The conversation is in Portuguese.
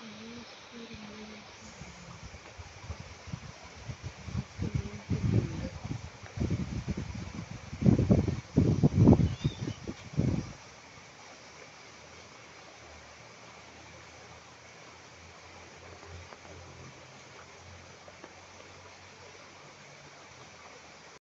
Deus, Deus.